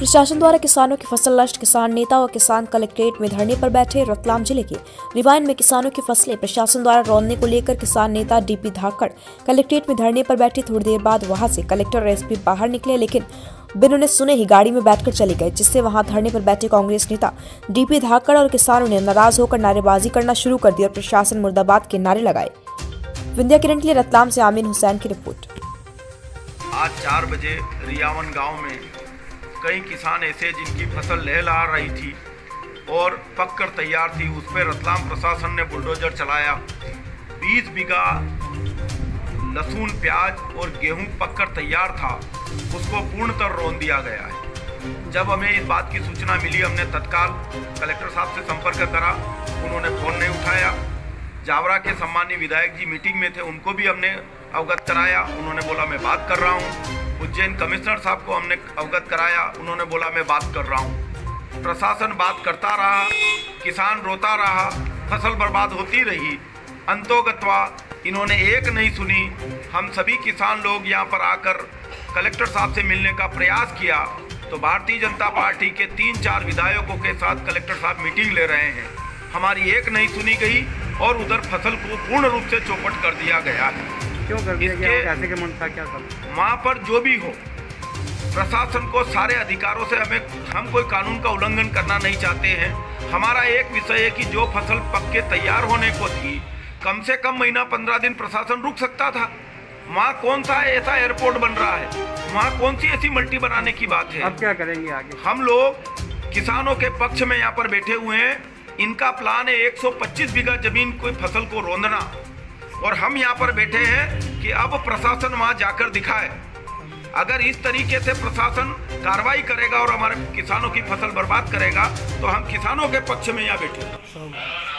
प्रशासन द्वारा किसानों की फ़सल नष्ट, किसान नेता और किसान कलेक्ट्रेट में धरने पर बैठे रतलाम ज़िले के रिवाइन में किसानों की फ़सलें प्रशासन द्वारा रौंदने को लेकर किसान नेता डीपी धाकड़ कलेक्ट्रेट में धरने पर बैठे थोड़ी देर बाद वहाँ से कलेक्टर और एसपी बाहर निकले, लेकिन बिन उन्हें सुने ही गाड़ी में बैठकर चले गए, जिससे वहाँ धरने पर बैठे कांग्रेस नेता डीपी धाकड़ और किसानों ने नाराज़ होकर नारेबाजी करना शुरू कर दी और प्रशासन मुर्दाबाद के नारे लगाए। विंध्या किरण के लिए रतलाम से आमीन हुसैन की रिपोर्ट। आज चार बजे रियावन गाँव में कई किसान ऐसे जिनकी फ़सल लहलहा रही थी और पककर तैयार थी। उस पर रतलाम प्रशासन ने बुलडोजर चलाया। 20 बीघा लहसुन, प्याज और गेहूँ पककर तैयार था। उसको पूर्णतः रोन दिया गया है। जब हमें इस बात की सूचना मिली, हमने तत्काल कलेक्टर साहब से संपर्क करा। उन्होंने फ़ोन नहीं उठाया। जावरा के सम्मान्य विधायक जी मीटिंग में थे, उनको भी हमने अवगत कराया। उन्होंने बोला, मैं बात कर रहा हूँ। उज्जैन कमिश्नर साहब को हमने अवगत कराया। उन्होंने बोला, मैं बात कर रहा हूँ। प्रशासन बात करता रहा, किसान रोता रहा, फ़सल बर्बाद होती रही। अंतोगत्वा इन्होंने एक नहीं सुनी। हम सभी किसान लोग यहाँ पर आकर कलेक्टर साहब से मिलने का प्रयास किया। तो भारतीय जनता पार्टी के तीन चार विधायकों के साथ कलेक्टर साहब मीटिंग ले रहे हैं। हमारी एक नहीं सुनी गई और उधर फ़सल को पूर्ण रूप से चौपट कर दिया गया है। क्यों कर इसके- कैसे के मन था क्या पर जो भी हो प्रशासन को सारे अधिकारों से हमें हम कोई कानून का उल्लंघन करना नहीं चाहते हैं। हमारा एक विषय है कि जो फ़सल पक के तैयार होने को थी कम से कम महीना पंद्रह दिन प्रशासन रुक सकता था। वहाँ कौन सा ऐसा एयरपोर्ट बन रहा है? वहाँ कौन सी ऐसी मल्टी बनाने की बात है? अब क्या करेंगे आगे? हम लोग किसानों के पक्ष में यहाँ पर बैठे हुए हैं। इनका प्लान है 125 बीघा ज़मीन कोई फ़सल को रोंदना। और हम यहाँ पर बैठे हैं कि अब प्रशासन वहाँ जाकर दिखाए। अगर इस तरीके से प्रशासन कार्रवाई करेगा और हमारे किसानों की फ़सल बर्बाद करेगा तो हम किसानों के पक्ष में यहाँ बैठे।